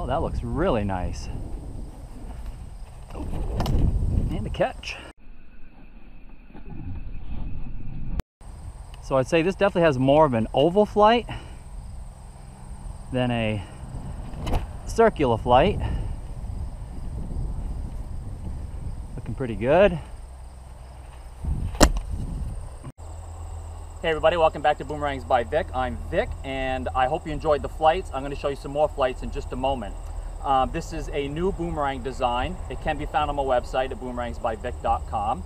Oh, that looks really nice. And a catch. So I'd say this definitely has more of an oval flight than a circular flight. Looking pretty good. Hey everybody, welcome back to Boomerangs by Vic. I'm Vic and I hope you enjoyed the flights. I'm going to show you some more flights in just a moment. Um, this is a new boomerang design. It can be found on my website at boomerangsbyvic.com.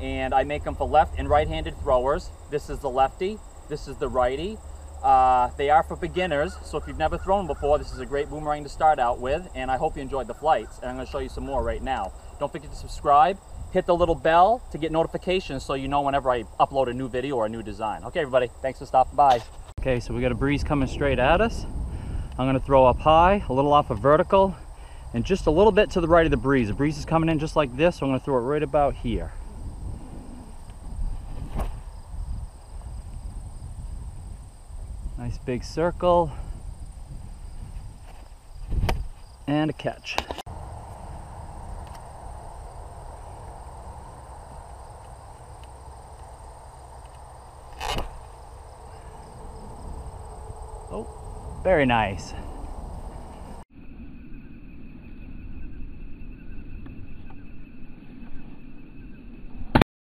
And I make them for left and right-handed throwers. This is the lefty, this is the righty. Uh, they are for beginners, so if you've never thrown before, this is a great boomerang to start out with, and I hope you enjoyed the flights. And I'm going to show you some more right now. Don't forget to subscribe hit the little bell to get notifications so you know whenever I upload a new video or a new design. Okay, everybody, thanks for stopping by. Okay, so we got a breeze coming straight at us. I'm gonna throw up high, a little off of vertical, and just a little bit to the right of the breeze. The breeze is coming in just like this, so I'm gonna throw it right about here. Nice big circle. And a catch. Oh, very nice.